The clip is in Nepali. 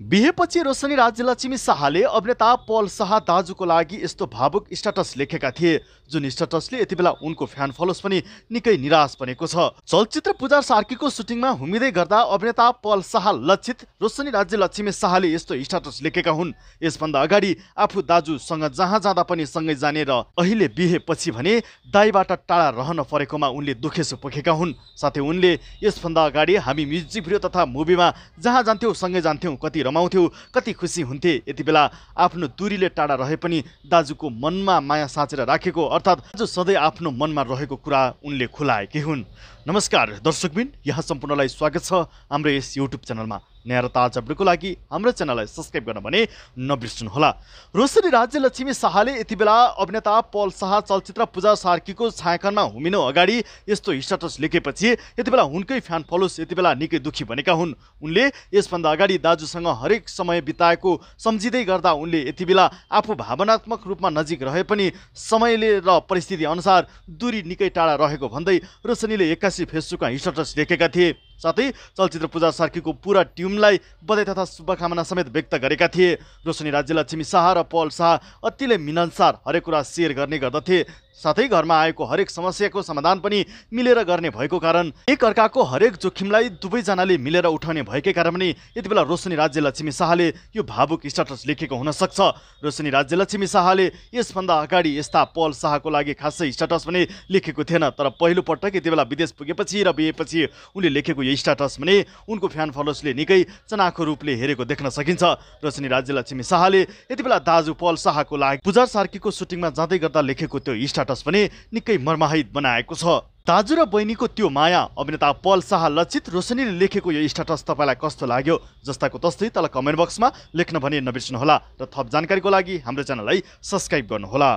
बिहेपछि रोशनी राज्यलक्ष्मी शाहले अभिनेता पल शाह दाजुको लागि यस्तो भावुक स्ट्याटस लेखेका थिए जुन स्ट्याटसले यति बेला उनको फ्यान फलोस पनि निकै निराश बनेको छ। चलचित्र पूजा सार्कीको सुटिङमा हुमिँदै गर्दा अभिनेता पल शाह लक्षित रोशनी राज्यलक्ष्मी शाहले यस्तो स्ट्याटस लेखेका हुन्। यसभन्दा अगाडि आफू दाजुसँग जहाँ जाँदा पनि सँगै जाने र अहिले बिहेपछि भने दाईबाट टाढा रहन परेकोमा उनले दुखेसो पोखेका हुन्। साथै उनले यसभन्दा अगाडि हामी म्युजिक भिडियो तथा मुभीमा जहाँ जान्थ्यौँ सँगै जान्थ्यौँ कति रमाउँथ्यौँ। कति खुसी हुन्थे। यति बेला आफ्नो दुरीले टाढा रहे पनि दाजुको मनमा माया साँचेर राखेको अर्थात् दाजु सधैँ आफ्नो मनमा रहेको कुरा उनले खुलाएकी हुन्। नमस्कार दर्शकबिन यहाँ सम्पूर्णलाई स्वागत छ हाम्रो यस युट्युब च्यानलमा। नयाँ र ताजा अपडेटको लागि हाम्रो च्यानललाई सब्सक्राइब गर्न भने नबिर्सनुहोला। रोशनी राज्यलक्ष्मी शाहले यति बेला अभिनेता पल शाह चलचित्र पूजा सार्कीको छायाङ्कनमा हुमिनु अगाडि यस्तो स्ट्याटस लेखेपछि यति बेला उनकै फ्यान फलोस यति बेला निकै दुखी बनेका हुन्। उनले यसभन्दा अगाडि दाजुसँग हरेक समय बिताएको सम्झिँदै गर्दा उनले यति बेला आफू भावनात्मक रूपमा नजिक रहे पनि समयले र परिस्थिति अनुसार दूरी निकै टाढा रहेको भन्दै रोशनीले एक्कासी फेसबुकमा स्ट्याटस लेखेका थिए साथै चलचित्र पूजा सार्कीको पुरा टिमलाई बधाई तथा शुभकामना समेत व्यक्त गरेका थिए। रोशनी राज्यलक्ष्मी शाह र पल शाह अतिले मिलनसार हरेक कुरा सेयर गर्ने गर्दथे। साथै घरमा आएको हरेक समस्याको समाधान पनि मिलेर गर्ने भएको कारण एक अर्काको हरेक जोखिमलाई दुवैजनाले मिलेर उठाउने भएकै कारण पनि यति बेला रोशनी राज्यलक्ष्मी शाहले यो भावुक स्ट्याटस लेखेको हुन सक्छ। रोशनी राज्यलक्ष्मी शाहले यसभन्दा अगाडि यस्ता पल शाहको लागि खासै स्ट्याटस पनि लेखेको थिएन तर पहिलो पटक यति बेला विदेश पुगेपछि र बिहेपछि उनले लेखेको यो स्ट्याटस भने उनको फ्यान फलोसले निकै चनाखो रूपले हेरेको देख्न सकिन्छ। रोशनी राज्यलक्ष्मी शाहले यति बेला दाजु पल शाहको लागि पुजार सार्कीको सुटिङमा जाँदै गर्दा लेखेको त्यो स्ट्याटस पनि निकै मर्माहित बनाएको छ। दाजु र बहिनीको त्यो माया अभिनेता पल शाह लक्षित रोशनीले लेखेको यो स्ट्याटस तपाईँलाई कस्तो लाग्यो? जस्ताको तस्तै तल कमेन्ट बक्समा लेख्न भने नबिर्सनुहोला र थप जानकारीको लागि हाम्रो च्यानललाई सब्सक्राइब गर्नुहोला।